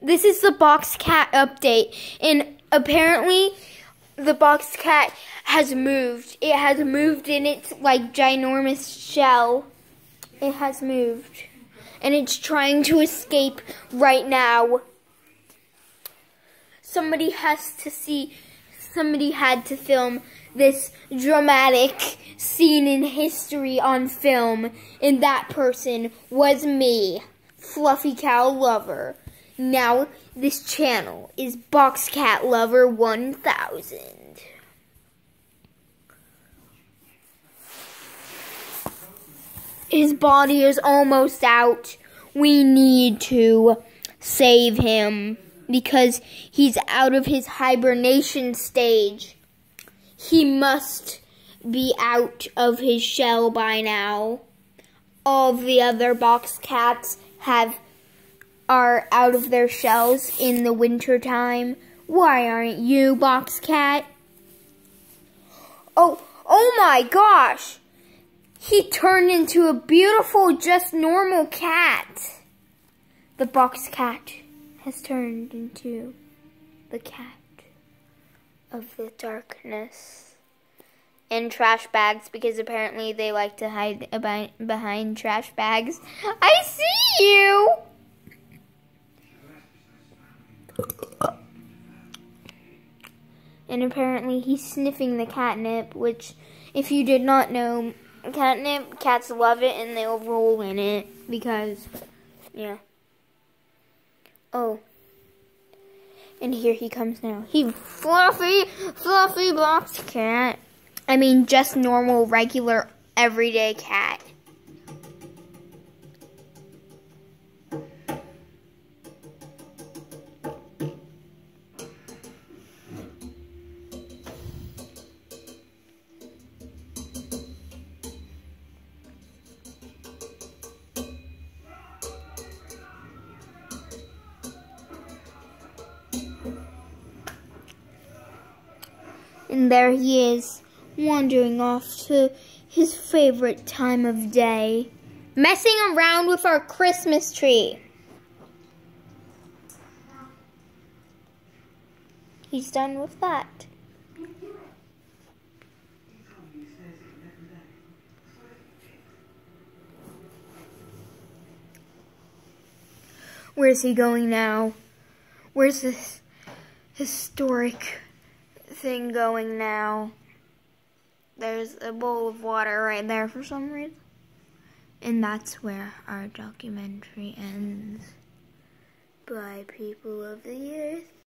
this is the box cat update, and apparently the box cat has moved. It has moved in its like ginormous shell. It has moved. And it's trying to escape right now. Somebody has to see, somebody had to film this dramatic scene in history on film, and that person was me, Fluffy Cow Lover. Now, this channel is Box Cat Lover 1000. His body is almost out. We need to save him because he's out of his hibernation stage. He must be out of his shell by now. All the other box cats have are out of their shells in the winter time. Why aren't you, box cat? Oh, oh my gosh! He turned into a beautiful, just normal cat. The box cat has turned into the cat of the darkness. In trash bags because apparently they like to hide behind trash bags. I see you! And apparently he's sniffing the catnip, which, if you did not know, catnip, cats love it and they'll roll in it because, yeah. Oh. And here he comes now. He fluffy, fluffy box cat. I mean, just normal, regular, everyday cat. And there he is, wandering off to his favorite time of day, messing around with our Christmas tree. He's done with that. Where's he going now? Where's this historic thing going now. There's a bowl of water right there for some reason. And that's where our documentary ends. Bye, people of the earth.